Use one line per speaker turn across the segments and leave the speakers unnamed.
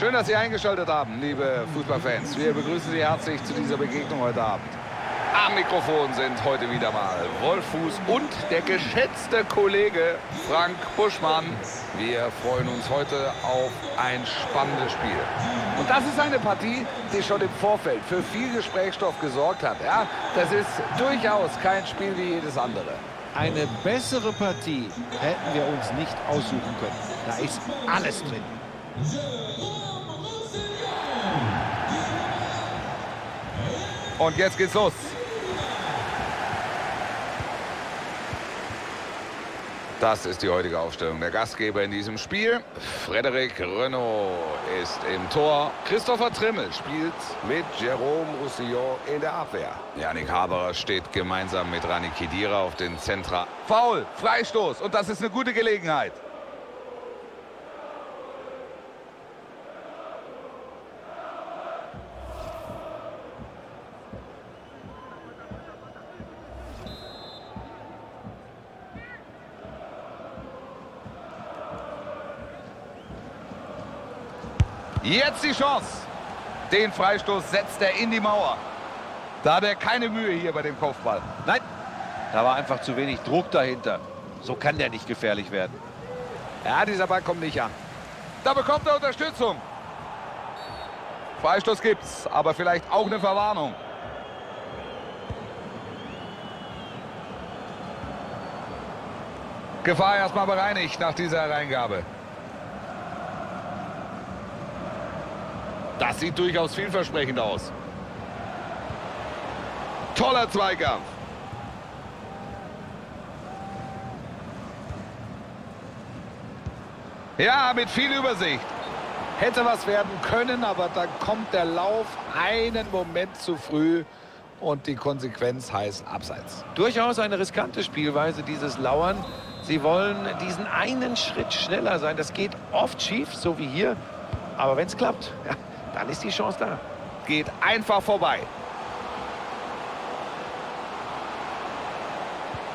Schön, dass Sie eingeschaltet haben, liebe Fußballfans. Wir begrüßen Sie herzlich zu dieser Begegnung heute Abend. Am Mikrofon sind heute wieder mal Wolfuß und der geschätzte Kollege Frank Buschmann. Wir freuen uns heute auf ein spannendes Spiel. Und das ist eine Partie, die schon im Vorfeld für viel Gesprächsstoff gesorgt hat. Ja, das ist durchaus kein Spiel wie jedes andere.
Eine bessere Partie hätten wir uns nicht aussuchen können. Da ist alles drin.
Und jetzt geht's los. Das ist die heutige Aufstellung der Gastgeber in diesem Spiel. Frederik Renault ist im Tor. Christopher Trimmel spielt mit Jerome Roussillon in der Abwehr. Yannick Haberer steht gemeinsam mit Rani Kedira auf den Zentra. Foul, Freistoß und das ist eine gute Gelegenheit. Jetzt die Chance. Den Freistoß setzt er in die Mauer. Da hat er keine Mühe hier bei dem Kopfball.
Nein, da war einfach zu wenig Druck dahinter. So kann der nicht gefährlich werden.
Ja, dieser Ball kommt nicht an. Da bekommt er Unterstützung. Freistoß gibt's, aber vielleicht auch eine Verwarnung. Gefahr erstmal bereinigt nach dieser Reingabe. Das sieht durchaus vielversprechend aus. Toller Zweikampf. Ja, mit viel Übersicht. Hätte was werden können, aber dann kommt der Lauf einen Moment zu früh und die Konsequenz heißt Abseits.
Durchaus eine riskante Spielweise, dieses Lauern. Sie wollen diesen einen Schritt schneller sein. Das geht oft schief, so wie hier. Aber wenn es klappt, ja, dann ist die Chance da.
Geht einfach vorbei.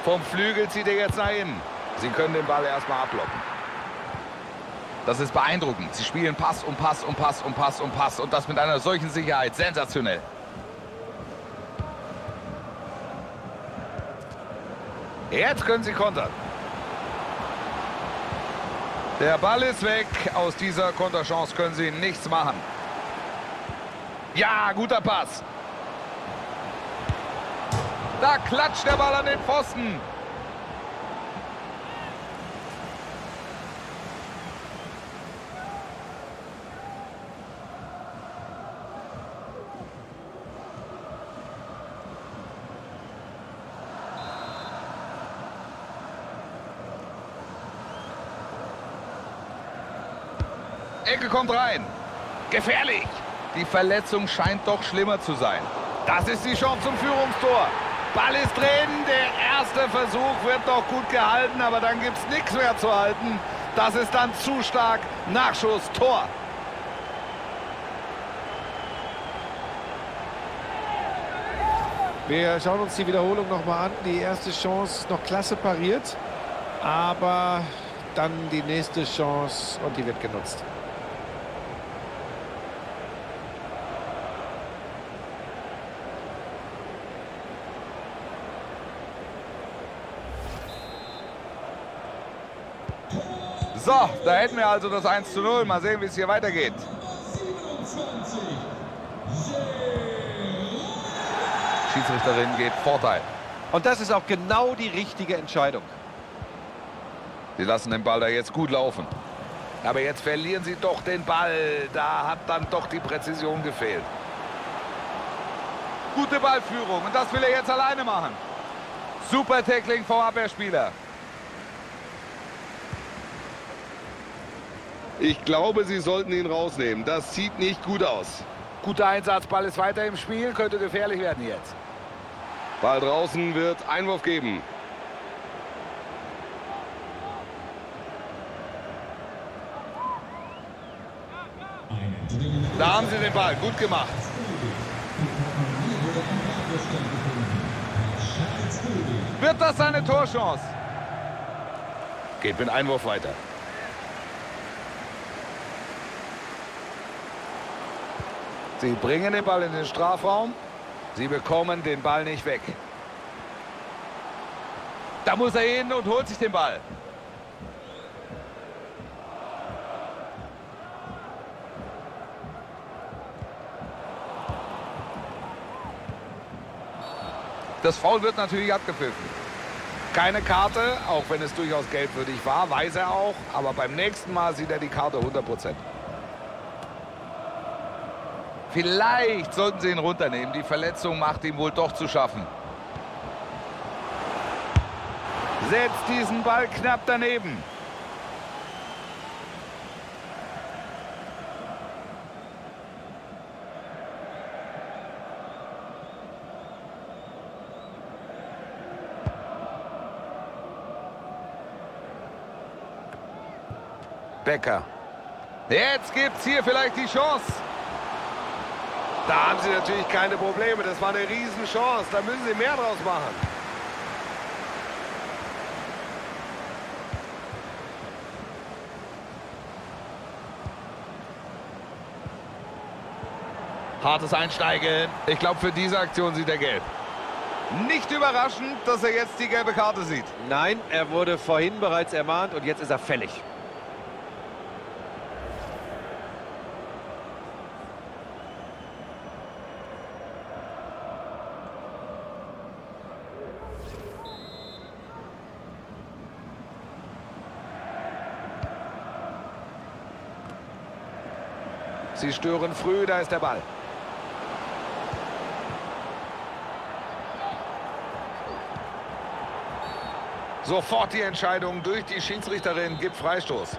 Vom Flügel zieht er jetzt nach innen. Sie können den Ball erstmal ablocken. Das ist beeindruckend. Sie spielen Pass um Pass um Pass um Pass um Pass und das mit einer solchen Sicherheit. Sensationell. Jetzt können sie kontern. Der Ball ist weg. Aus dieser Konterchance können sie nichts machen. Ja, guter Pass. Da klatscht der Ball an den Pfosten. Ecke kommt rein. Gefährlich. Die Verletzung scheint doch schlimmer zu sein. Das ist die Chance zum Führungstor. Ball ist drin. Der erste Versuch wird noch gut gehalten, aber dann gibt es nichts mehr zu halten. Das ist dann zu stark. Nachschuss, Tor.
Wir schauen uns die Wiederholung nochmal an. Die erste Chance noch klasse pariert, aber dann die nächste Chance und die wird genutzt.
So, da hätten wir also das 1 zu 0. Mal sehen, wie es hier weitergeht. Schiedsrichterin geht Vorteil.
Und das ist auch genau die richtige Entscheidung.
Sie lassen den Ball da jetzt gut laufen. Aber jetzt verlieren sie doch den Ball. Da hat dann doch die Präzision gefehlt. Gute Ballführung. Und das will er jetzt alleine machen. Super Tackling vom Abwehrspieler.
Ich glaube, sie sollten ihn rausnehmen. Das sieht nicht gut aus.
Guter Einsatz, Ball ist weiter im Spiel, könnte gefährlich werden jetzt.
Ball draußen wird Einwurf geben.
Da haben sie den Ball, gut gemacht. Wird das seine Torchance? Geht mit Einwurf weiter. Sie bringen den Ball in den Strafraum. Sie bekommen den Ball nicht weg. Da muss er hin und holt sich den Ball. Das Foul wird natürlich abgepfiffen. Keine Karte, auch wenn es durchaus geldwürdig war, weiß er auch. Aber beim nächsten Mal sieht er die Karte 100%. Vielleicht sollten sie ihn runternehmen. Die Verletzung macht ihm wohl doch zu schaffen. Setzt diesen Ball knapp daneben. Becker. Jetzt gibt es hier vielleicht die Chance.
Da haben sie natürlich keine Probleme. Das war eine Riesenchance. Da müssen sie mehr draus machen.
Hartes Einsteigen. Ich glaube, für diese Aktion sieht er gelb. Nicht überraschend, dass er jetzt die gelbe Karte sieht.
Nein, er wurde vorhin bereits ermahnt und jetzt ist er fällig.
Sie stören früh, da ist der Ball. Sofort die Entscheidung durch die Schiedsrichterin gibt Freistoß.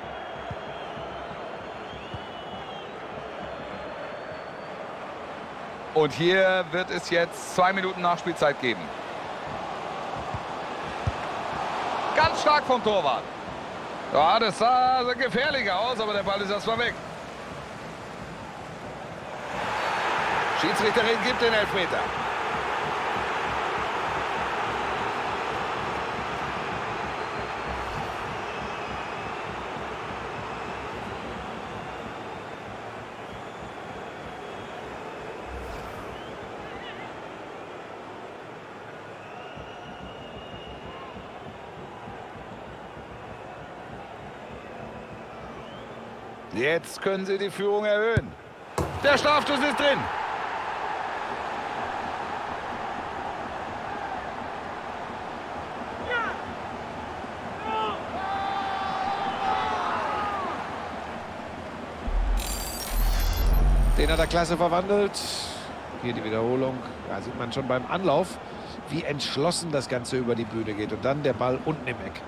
Und hier wird es jetzt zwei Minuten Nachspielzeit geben. Ganz stark vom Torwart. Ja, das sah gefährlicher aus, aber der Ball ist erstmal weg. Schiedsrichterin gibt den Elfmeter. Jetzt können sie die Führung erhöhen. Der Strafstoß ist drin.
Den hat er klasse verwandelt. Hier die Wiederholung. Da sieht man schon beim Anlauf, wie entschlossen das Ganze über die Bühne geht. Und dann der Ball unten im Eck.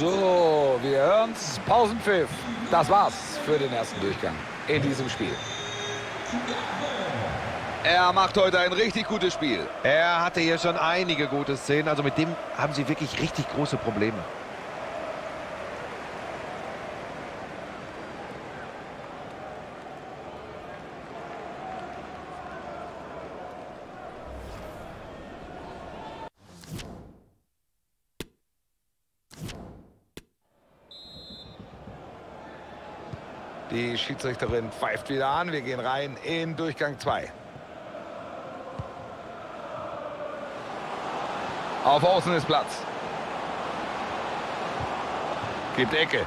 So, wir hören's. Pausenpfiff. Das war's für den ersten Durchgang in diesem Spiel. Er macht heute ein richtig gutes Spiel.
Er hatte hier schon einige gute Szenen. Also mit dem haben sie wirklich richtig große Probleme.
Die Schiedsrichterin pfeift wieder an. Wir gehen rein in Durchgang 2. Auf Außen ist Platz. Gibt Ecke.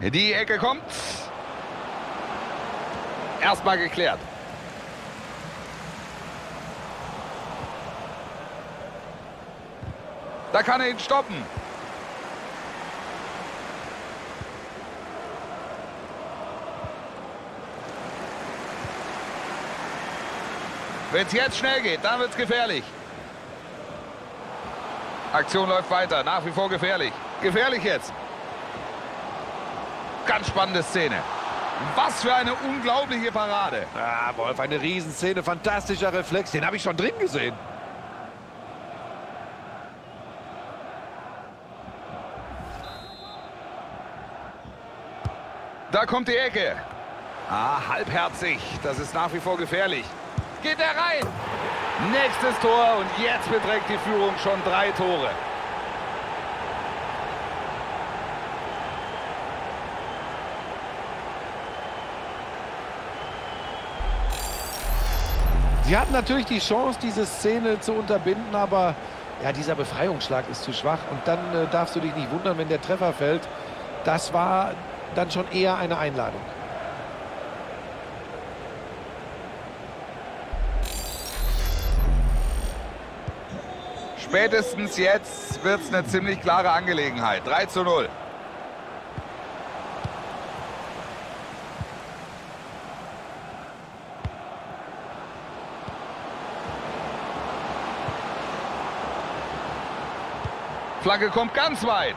Die Ecke kommt. Erstmal geklärt. Da kann er ihn stoppen. Wenn es jetzt schnell geht, dann wird es gefährlich. Aktion läuft weiter, nach wie vor gefährlich. Gefährlich jetzt. Ganz spannende Szene. Was für eine unglaubliche Parade.
Ah, Wolf, eine Riesenszene, fantastischer Reflex. Den habe ich schon drin gesehen.
Da kommt die Ecke. Ah, halbherzig. Das ist nach wie vor gefährlich. Geht er rein. Nächstes Tor und jetzt beträgt die Führung schon drei Tore.
Sie hatten natürlich die Chance, diese Szene zu unterbinden, aber ja, dieser Befreiungsschlag ist zu schwach. Und dann äh, darfst du dich nicht wundern, wenn der Treffer fällt. Das war dann schon eher eine Einladung.
Spätestens jetzt wird es eine ziemlich klare Angelegenheit. 3 zu 0. Flagge kommt ganz weit.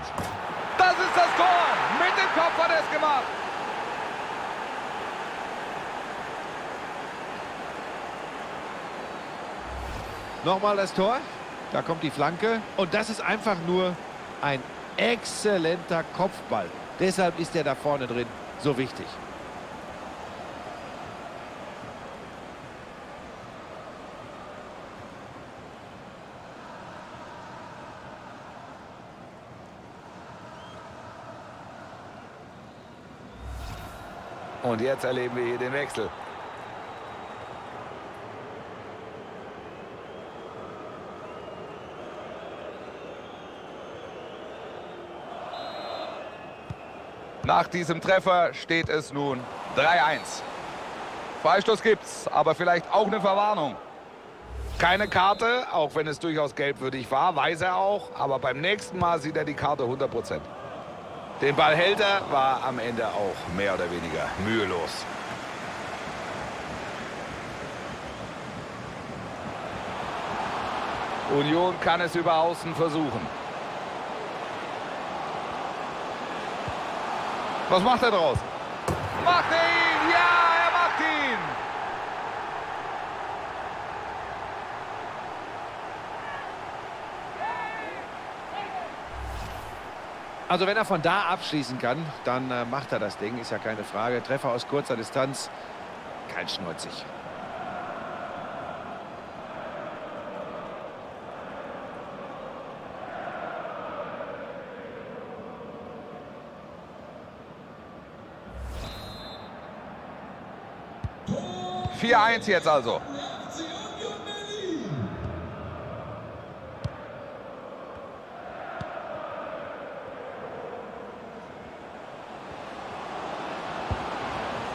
Das ist das Tor. Mit dem Kopf hat er es gemacht.
Nochmal das Tor. Da kommt die Flanke. Und das ist einfach nur ein exzellenter Kopfball. Deshalb ist er da vorne drin so wichtig.
Und jetzt erleben wir hier den Wechsel. Nach diesem Treffer steht es nun 3-1. Freistoß gibt's, aber vielleicht auch eine Verwarnung. Keine Karte, auch wenn es durchaus gelbwürdig war, weiß er auch. Aber beim nächsten Mal sieht er die Karte 100 Prozent. Den Ball hält er, war am Ende auch mehr oder weniger mühelos. Union kann es über Außen versuchen. Was macht er draus? Macht er ihn! Ja, er macht ihn!
Also wenn er von da abschließen kann, dann äh, macht er das Ding, ist ja keine Frage. Treffer aus kurzer Distanz, kein.
Vier eins jetzt also.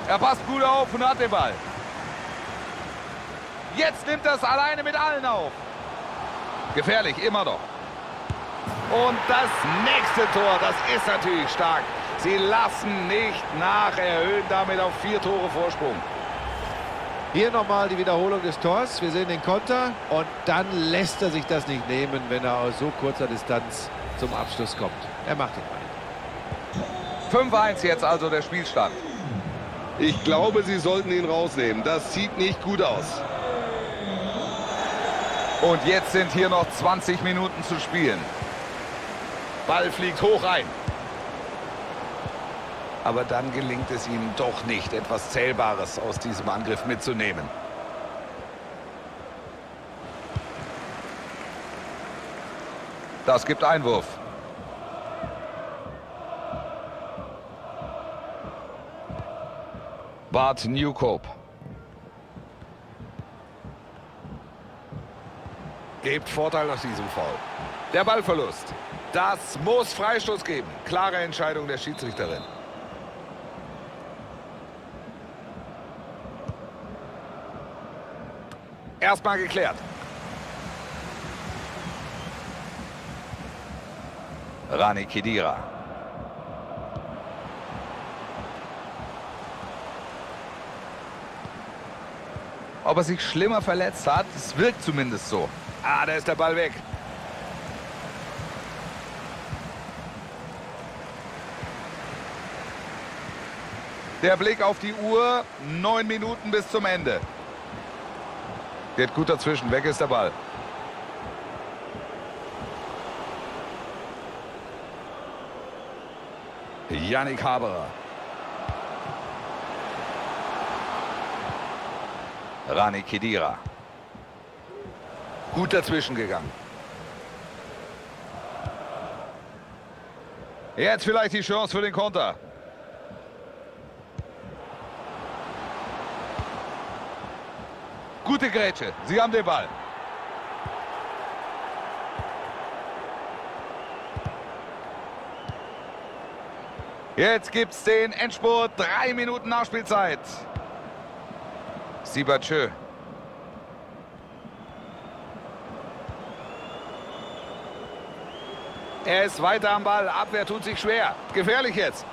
Er passt gut auf und hat den Ball. Jetzt nimmt er es alleine mit allen auf. Gefährlich, immer noch. Und das nächste Tor, das ist natürlich stark. Sie lassen nicht nach, erhöhen damit auf vier Tore Vorsprung.
Hier nochmal die Wiederholung des Tors. Wir sehen den Konter und dann lässt er sich das nicht nehmen, wenn er aus so kurzer Distanz zum Abschluss kommt. Er macht ihn
rein. 5-1 jetzt also der Spielstand.
Ich glaube, sie sollten ihn rausnehmen. Das sieht nicht gut aus.
Und jetzt sind hier noch 20 Minuten zu spielen. Ball fliegt hoch ein. Aber dann gelingt es ihm doch nicht, etwas Zählbares aus diesem Angriff mitzunehmen. Das gibt Einwurf. Bart Newcope. Gebt Vorteil nach diesem Foul. Der Ballverlust. Das muss Freistoß geben. Klare Entscheidung der Schiedsrichterin. Erstmal geklärt. Rani Kedira. Ob er sich schlimmer verletzt hat, es wirkt zumindest so. Ah, da ist der Ball weg. Der Blick auf die Uhr, neun Minuten bis zum Ende. Geht gut dazwischen, weg ist der Ball. Yannick Haberer. Rani Kedira. Gut dazwischen gegangen. Jetzt vielleicht die Chance für den Konter. Gute Grätsche. Sie haben den Ball. Jetzt gibt es den Endspurt. Drei Minuten Nachspielzeit. Sibachö. Er ist weiter am Ball. Abwehr tut sich schwer. Gefährlich jetzt.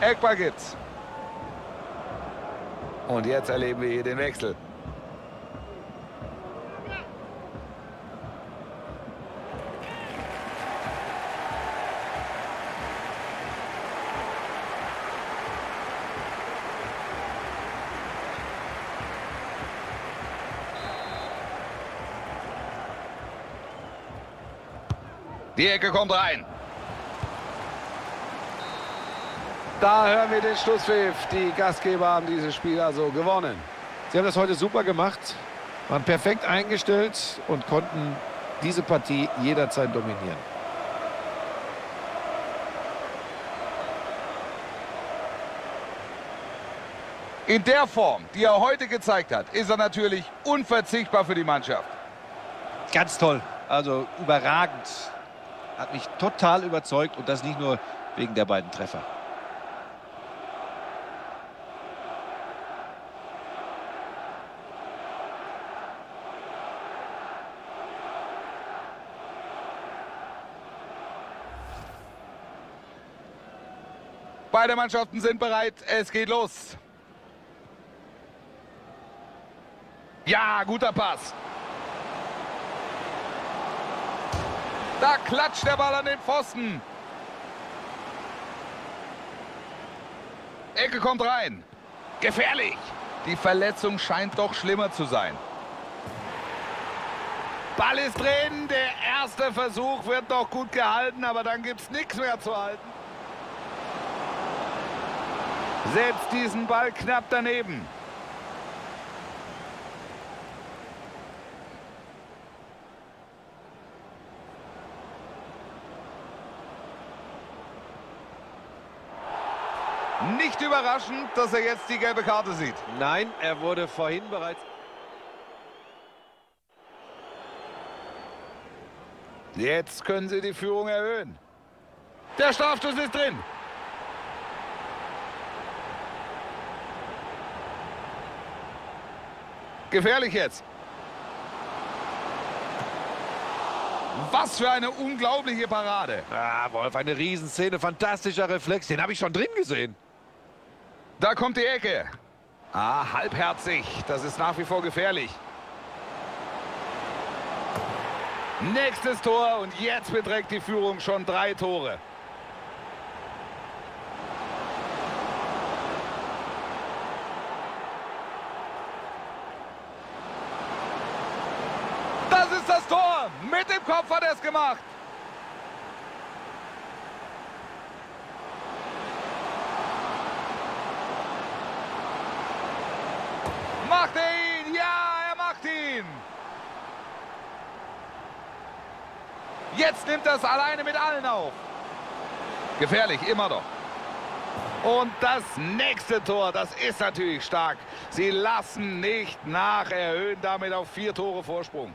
Eckball gibt's. Und jetzt erleben wir hier den Wechsel. Die Ecke kommt rein.
Da hören wir den Schlusspfiff. Die Gastgeber haben dieses Spiel also gewonnen.
Sie haben das heute super gemacht, waren perfekt eingestellt und konnten diese Partie jederzeit dominieren.
In der Form, die er heute gezeigt hat, ist er natürlich unverzichtbar für die Mannschaft.
Ganz toll, also überragend hat mich total überzeugt und das nicht nur wegen der beiden Treffer.
Beide Mannschaften sind bereit. Es geht los. Ja, guter Pass. Da klatscht der Ball an den Pfosten. Ecke kommt rein. Gefährlich. Die Verletzung scheint doch schlimmer zu sein. Ball ist drin. Der erste Versuch wird noch gut gehalten, aber dann gibt es nichts mehr zu halten. Setzt diesen Ball knapp daneben. Nicht überraschend, dass er jetzt die gelbe Karte sieht.
Nein, er wurde vorhin bereits...
Jetzt können sie die Führung erhöhen. Der Strafstoß ist drin. Gefährlich jetzt. Was für eine unglaubliche Parade.
Ah, Wolf, eine Riesenszene, fantastischer Reflex, den habe ich schon drin gesehen.
Da kommt die Ecke. Ah, halbherzig. Das ist nach wie vor gefährlich. Nächstes Tor und jetzt beträgt die Führung schon drei Tore. Das ist das Tor. Mit dem Kopf hat er es gemacht. Macht ihn? Ja, er macht ihn. Jetzt nimmt er es alleine mit allen auf. Gefährlich, immer noch. Und das nächste Tor, das ist natürlich stark. Sie lassen nicht nach, erhöhen damit auf vier Tore Vorsprung.